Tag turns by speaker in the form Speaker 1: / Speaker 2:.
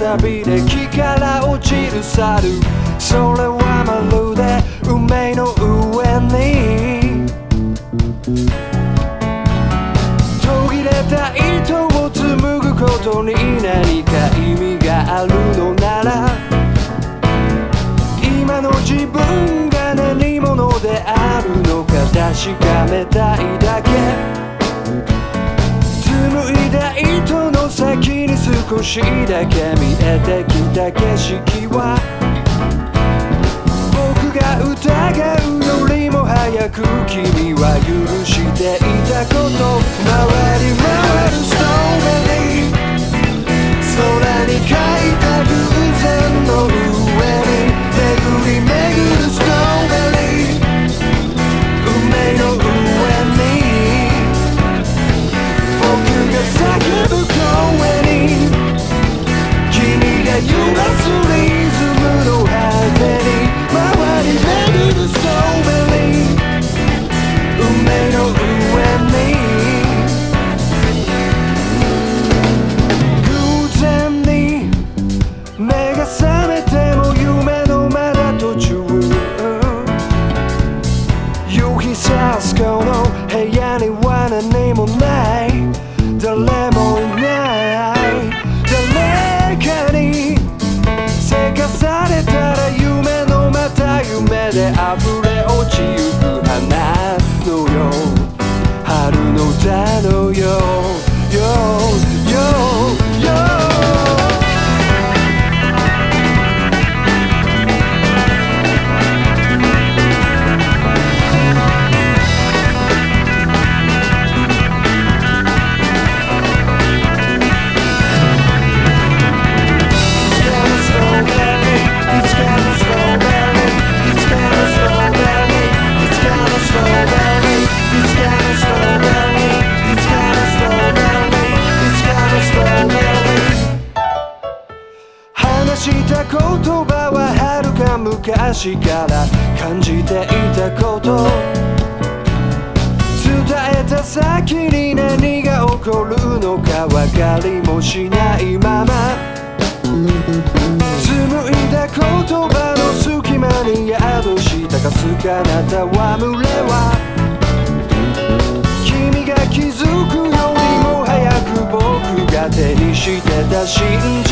Speaker 1: 出たサビで木から落ちる猿。それはまるで梅の上に。途切れた糸を紡ぐことに何か意味があるのなら。今の自分が何者であるのか確かめたいだけ。紡いだ糸の先少しだけ見えてきた景色は僕が疑う esquecer 葉は遥か昔から感じていたこと。伝えた先に何が起こるのか分かりもしないまま。紡いだ言葉の隙間に宿したかすかな戯れは。君が気づくよりも早く僕が手にしてた真実。